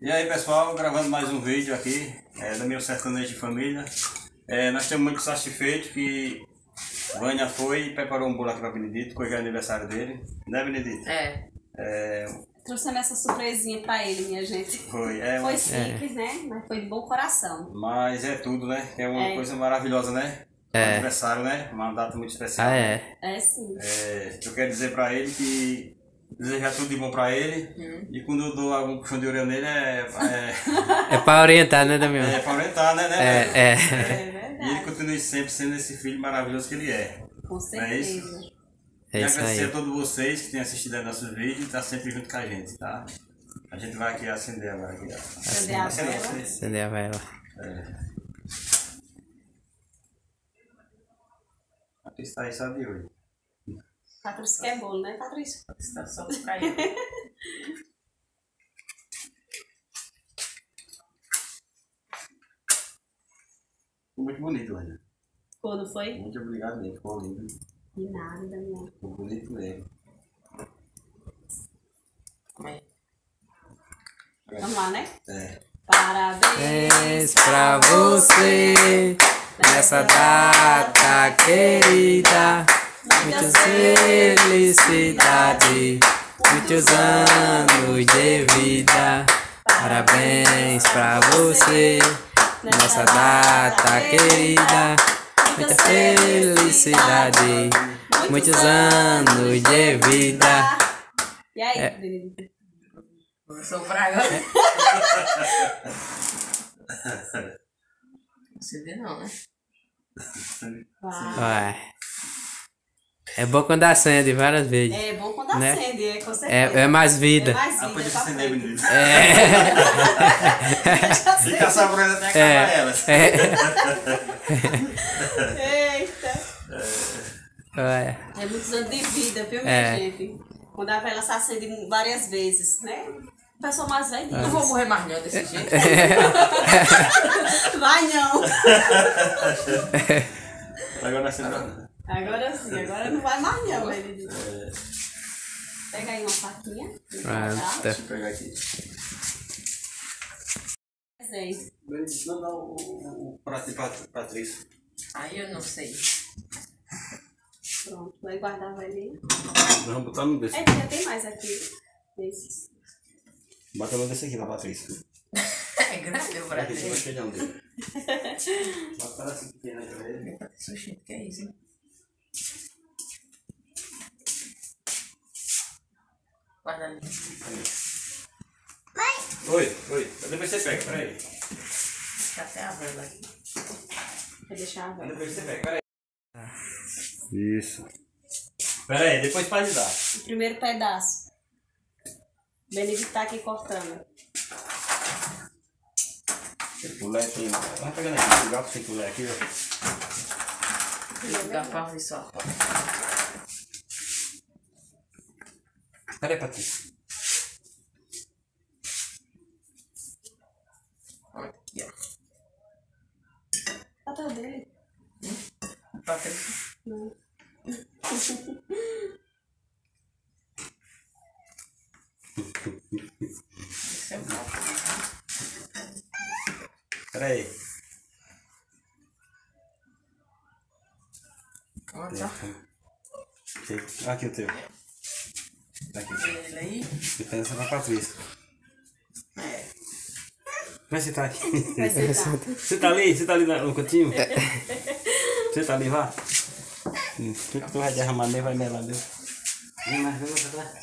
E aí pessoal, gravando mais um vídeo aqui é, do meu sertanejo de família. É, nós estamos muito satisfeitos que Vânia foi e preparou um bolo aqui para Benedito, que hoje é aniversário dele. Né Benedito? É. É, Trouxemos essa surpresinha pra ele, minha gente. foi, é, Foi simples, né? Mas foi de bom coração. mas é tudo, né? É uma É. coisa maravilhosa, né? É. Aniversário, né? Uma data muito especial. Ah, é. É sim. É, eu quero dizer pra ele que desejar tudo de bom pra ele. E quando eu dou algum puxão de orelha nele é, é, É pra orientar, né, Damião? é pra orientar, né? né É, velho? é. É E ele continue sempre sendo esse filho maravilhoso que ele é. Com é certeza. É e isso agradecer a aí. todos vocês que têm assistido a nossos vídeos e tá sempre junto com a gente, tá? A gente vai aqui acender agora. Aqui, ó. Cadê a Acenda vela? você. Acender a vela. Aqui está aí só de hoje. Patrícia quer bolo, né, Patrícia? Está só caindo. Ficou muito bonito, Vânia. Quando foi? Muito obrigado mesmo, ficou lindo. De nada, minha. Ficou bonito mesmo. Vamos lá, né? É. Parabéns Parabéns pra você nessa data querida. Muitas felicidades, muitos anos de vida. Parabéns pra você nessa data querida. Muita felicidade, muitos anos de vida. E aí, É. Benedito? Vou soprar agora. Você vê não, né? Vai. Ué. É bom quando acende várias vezes. É bom quando Né? acende, é, com certeza. É, é mais É vida. mais Ah, vida pode pra acender. Benedito. É. Fica sabrando até acabar elas. É. Eita! Ué. É muitos anos de vida, viu, minha É. gente? Quando a vela se acende várias vezes, né? O pessoal mais velho Não diz. vou morrer mais não desse jeito. Vai não! Agora temos. Agora sim, agora não vai mais não, ele diz. Pega aí uma faquinha. Pronto. Deixa eu pegar aqui. Presente. Benedito, não dá o, o, o prato de Pat- Patrícia. Aí eu não sei. Pronto, vai guardar a velhinha. Vamos botar no desse. É, já tem mais aqui. Desses. Bota no desse aqui na Patrícia. É grande o Aqui, Brasil. deixa eu chegar dele. Bota assim pequena pra ele. Sushi, que é isso, hein? Guarda ali. Oi, oi. Depois você pega, peraí. Deixa até a vela aqui. Vou deixar a vela. Depois você pega, peraí. Isso. Peraí, depois pode dar. O primeiro pedaço. Benedito tá aqui cortando. Pulé tem. Vai pegando aqui, o gato sem pulé aqui, ó. Vou jogar pra ver só. Peraí, Patrícia. Olha aqui, ó. Tá dele? Patrícia. Não. Esse é. Peraí. Aqui, aqui o teu. Aqui. Ele aí. Você pensa na Patrícia. É. Vai sentar aqui. Vai sentar. Você tá ali? Você tá ali na- no cantinho? Você tá ali, vá. Hum, Tu tu vai derramar nem vai melar Deus. Vem mais, vem mais pra cá.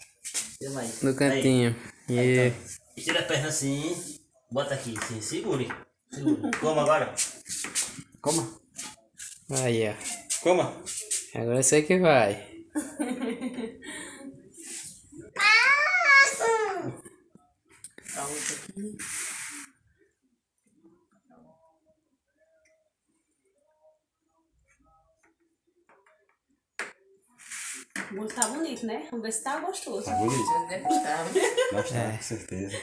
Vem mais. No cantinho. E Aí, então. Estira a perna assim. Bota aqui, sim. Segure. Segure. Coma agora. Coma. aí, ó. Coma. Agora você que vai. A outra aqui. O bolo tá bonito, né? Vamos ver se tá gostoso. Tá bonito? Você deve gostar, né? Bastante, com certeza.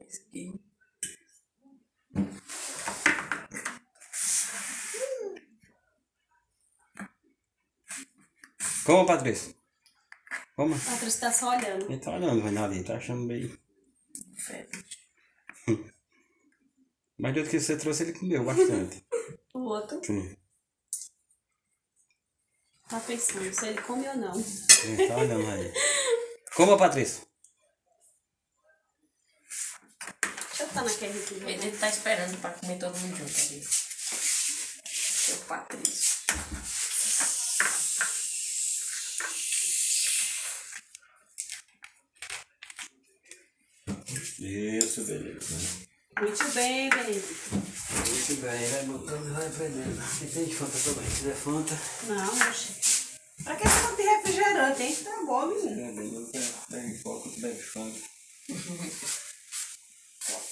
Esse aqui. Coma, Patrícia. Coma. A Patrícia tá só olhando. Ele tá olhando, vai ali, tá achando meio. Fede. Mas do outro que você trouxe, ele comeu bastante. O outro Sim. tá pensando se ele come ou não. Ele tá olhando aí. Coma, Patrícia. Deixa eu estar naquele aqui. Ele ele tá esperando pra comer todo mundo junto ali. Seu Patrício. Isso, beleza. Muito bem, Benedito. Muito bem, vai botando e vai aprendendo. Se tem Fanta também, se quiser Fanta. Não, oxe. Pra que você não tem refrigerante, hein? Tá bom, menino. Bebe foco, bebe Fanta.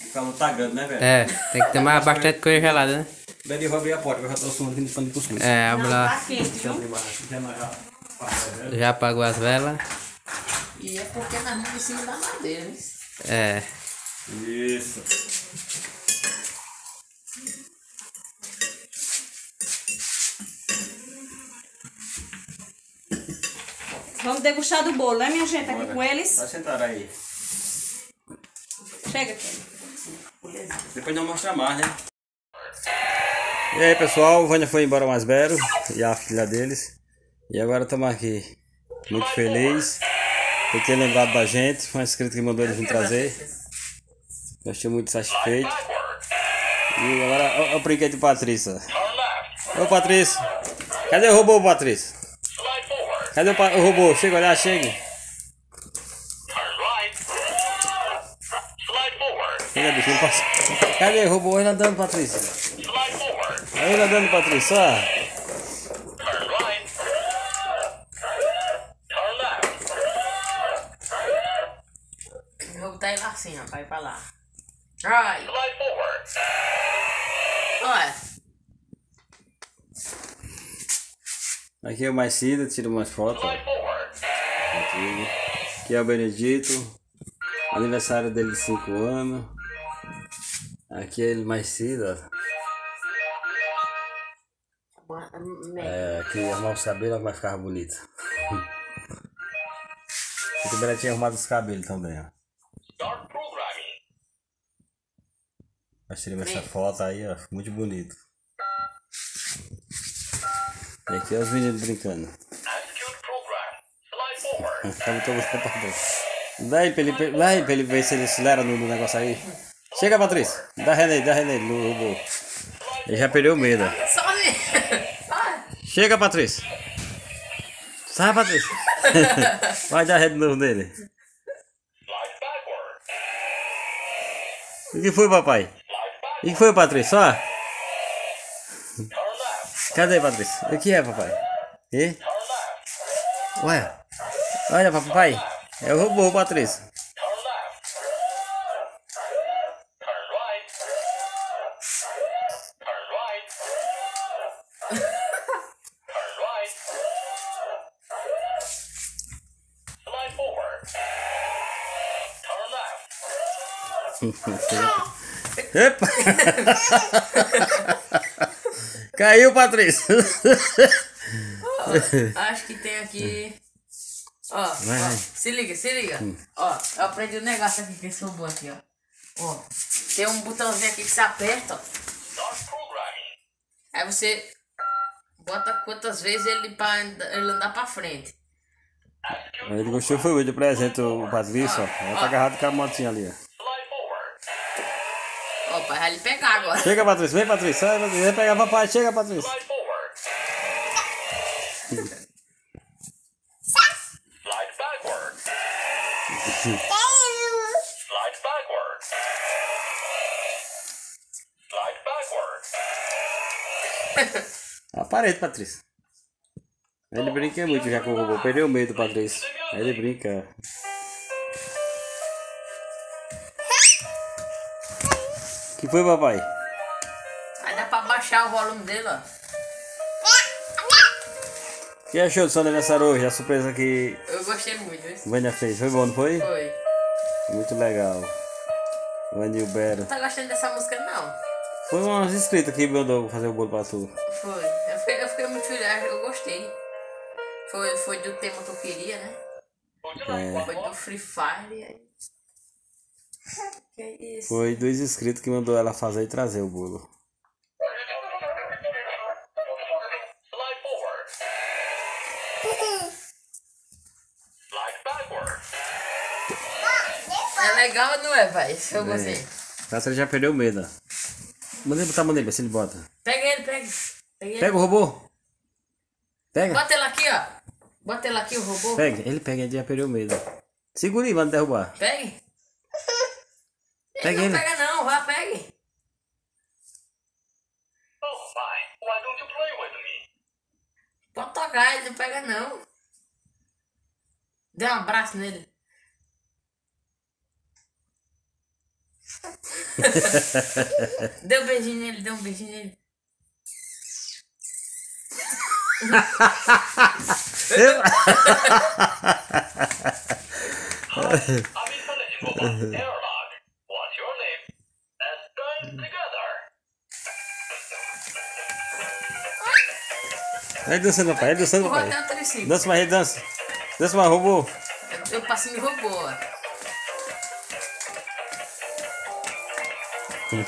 O calor tá grande, né, velho? É, tem que tomar bastante coisa gelada, né? Bebe, eu vou abrir a porta, que eu já tô suando aqui de pano por cima. É, abre Não, lá. tá quente, viu? Já apagou as velas. E é porque nós vamos em cima da madeira, né? É. Isso. Vamos degustar do bolo, né, minha gente? Aqui com eles. Vai sentar aí. Chega, Kelly. Depois não mostra mais, né? E aí, pessoal, o Vânia foi embora mais bero e a filha deles. E agora estamos aqui muito feliz por ter lembrado da gente. Foi um inscrito que mandou eles vir trazer. Eu estou muito satisfeito. E agora, o brinquedo de Patrícia. Ô, Patrícia. Cadê o robô, Patrícia? Cadê o, pa- o robô? Chega, olhar, chegue. Chega, bicho, não passa. Cadê o robô? Ele andando, Patrícia. Aí ele andando, Patrícia. ó. Eu vou botar ele assim, ó, vai pra lá. Ai. Olha. Aqui é o mais Cida, tira umas fotos. Aqui. Aqui é o Benedito. Aniversário dele de 5 anos. Aqui é ele mais Cida. É, aqui arrumar os cabelos vai ficar bonito. Aqui também tinha arrumado os cabelos também, ó. Nós tiramos essa foto aí, ó. ficou Muito bonito. E aqui é os meninos brincando. Tá muito ocupador. Dá aí pra ele, dá aí pra ele ver se ele acelera no, no negócio aí. Chega, Patrícia. Dá nele, dá nele no robô. Ele já perdeu o medo. Chega, Patrícia. Sai, Patrícia. Vai dar ré de novo nele. O que foi, papai? O que foi, Patrícia? Ó. Cadê, Patrícia? O que é, papai? E? Ué? Olha, papai. É o robô, Patrícia. Epa! Caiu, Patrícia. Acho que tem aqui. Ó, se liga, se liga. Ó, eu aprendi um negócio aqui que esse robô aqui, ó. Ó, tem um botãozinho aqui que você aperta, ó. Aí você bota quantas vezes ele pra ele andar pra frente. Ele gostou, foi hoje de presente o Patrícia, ó. Ela tá agarrado com a motinha ali, ó. Vai lhe pegar agora. Chega, Patrícia, vem, Patrícia. Sai, Patrícia. Vem pegar papai, chega, Patrícia. Slide backward. Slide backward. Slide backward. A parede, Patrícia. Ele brinca muito já com o robô. Perdeu o medo, Patrícia. Ele brinca. Que foi, papai? Aí dá pra baixar o volume dele, ó. O que achou do seu aniversário hoje? A surpresa que Eu gostei muito, viu? o Vânia fez. Foi bom, não foi? Foi. Muito legal. Vânia e o Bero. Não tá gostando dessa música, não? Foi umas inscritas que mandou fazer o bolo pra tu. Foi. Eu fiquei, eu fiquei muito feliz, eu gostei. Foi, foi do tema que eu queria, né? É. Foi do Free Fire. aí- Que é isso? Foi dois inscritos que mandou ela fazer e trazer o bolo. É legal, não é, pai? Esse robôzinho. Parece que ele já perdeu o medo. ele botar a mão nele, vê se ele bota. Pega ele, pega. Pega ele. Pega o robô. Pega. Bota ele aqui, ó. Bota ele aqui, o robô. Pega. Ele pega, ele já perdeu o medo. Segura aí, manda derrubar. Pegue. Pega não ele. pega não, vá, pegue. Oh my, why don't you play with me? Pode tocar, ele não pega não. Dê um abraço nele. dê um beijinho nele, dê um beijinho nele. Vai dançando, papai. Dançando, papai. Dança mais, dança. Dança mais, robô. Eu passei no robô, ó.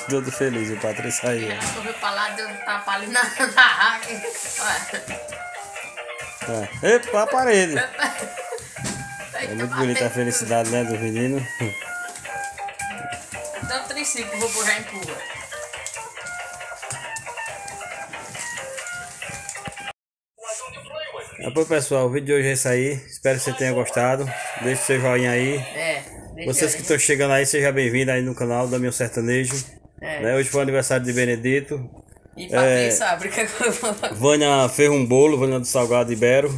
Todo feliz, o Patrício saiu. Ela correu pra lá, deu um tapa ali na. Olha. É. Epa, a parede. É muito bonita a felicidade, né, do menino. Até o triciclo, o robô já empurra. É bom, pessoal, o vídeo de hoje é isso aí. Espero que você tenha gostado. Deixe seu joinha aí. É. Vocês que estão chegando aí, seja bem-vindo aí no canal da Meu Sertanejo. É. Né, Hoje foi o aniversário de Benedito. E É. Patrícia, que eu Vânia fez um bolo, Vânia do Salgado Ibero.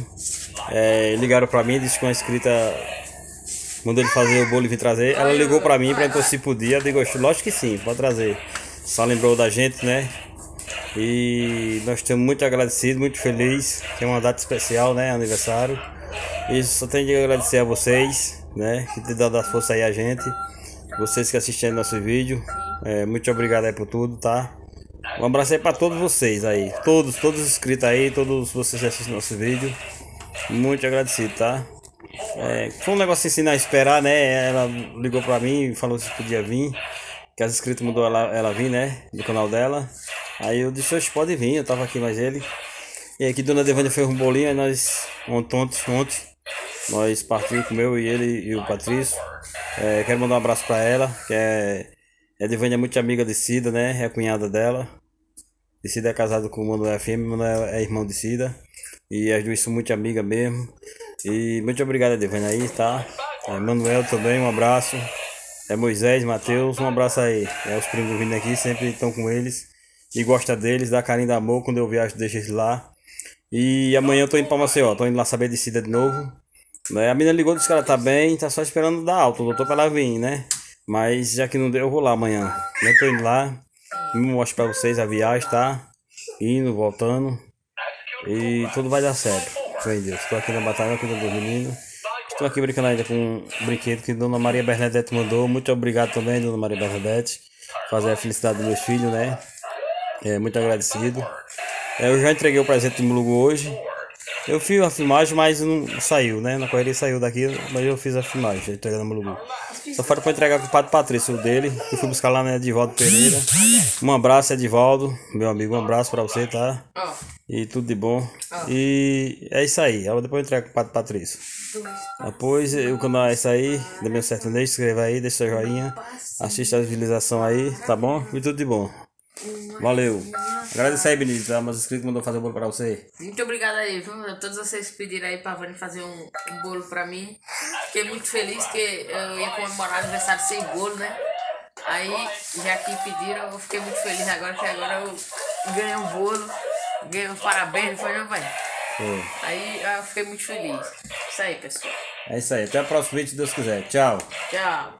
É, ligaram pra mim, disse que uma inscrita mandou ele fazer o bolo e vir trazer. Ela ligou pra mim, perguntou se podia. Eu digo, lógico que sim, pode trazer. Só lembrou da gente, né? E nós estamos muito agradecidos, muito felizes. É uma data especial, né? Aniversário. E só tenho de agradecer a vocês, né? Que tem dado a força aí a gente. Vocês que assistem nosso vídeo. É, muito obrigado aí por tudo, tá? Um abraço aí pra todos vocês aí. Todos, todos os inscritos aí, todos vocês que assistem nosso vídeo. Muito agradecido, tá? É, foi um negócio ensinar a esperar, né? Ela ligou pra mim e falou se podia vir. Que as inscritas mandou ela, ela vir, né? Do canal dela. Aí eu disse, oxe, pode vir, eu tava aqui mais ele. E aqui Dona Devânia fez um bolinho, aí nós ontem, ontem, nós partimos, comeu e ele e o Patrício. É, quero mandar um abraço pra ela, que é. A Devânia é muito amiga de Cida, né? É a cunhada dela. E Cida é casado com o Manuel FM, Manuel é irmão de Cida. E as duas são muito amigas mesmo. E muito obrigado, Devânia, aí, tá? É, Manuel também, um abraço. É Moisés, Matheus, um abraço aí. É os primos vindo aqui, sempre estão com eles. E gosta deles, dá carinho da amor. Quando eu viajo, deixa eles lá. E amanhã eu tô indo pra Maceió, tô indo lá saber de Cida de novo. Né? A menina ligou, disse que ela tá bem, tá só esperando dar alta. O doutor pra ela vir, né? Mas já que não deu, eu vou lá amanhã. Eu tô indo lá. Mostro pra vocês a viagem, tá? Indo, voltando. E tudo vai dar certo. Fé Deus. Estou aqui na batalha cuidando dos meninos. Estou aqui brincando ainda com um brinquedo que Dona Maria Bernadette mandou. Muito obrigado também, Dona Maria Bernadette. Fazer a felicidade dos meus filhos, né? É, muito agradecido. É, eu já entreguei o presente do Mulugu hoje. Eu fiz a filmagem, mas não saiu, né? Na correria saiu daqui, mas eu fiz a filmagem, entregando no Mulugu. Só falta pra entregar com o Padre Patrício o dele. Eu fui buscar lá na Edivaldo Pereira. Um abraço, Edivaldo, meu amigo. Um abraço pra você, tá? E tudo de bom. E é isso aí. Aí Depois eu entrego com o Padre Patrício. Depois o canal é isso aí. Da meu sertanejo. Se inscreva aí, deixa seu joinha. Assista a visualização aí, tá bom? E tudo de bom. Valeu. Agradecer aí, Benito. Tá? Meus inscritos mandou fazer o bolo pra você. Muito obrigada aí, viu? A todos vocês pediram aí pra Vani fazer um, um bolo pra mim. Fiquei muito feliz que eu ia comemorar o aniversário sem bolo, né? Aí, já que pediram, eu fiquei muito feliz agora, que agora eu ganhei um bolo, ganhei um parabéns, não foi não, pai? Foi. Aí eu fiquei muito feliz. Isso aí, pessoal. É isso aí. Até o próximo vídeo, se Deus quiser. Tchau. Tchau.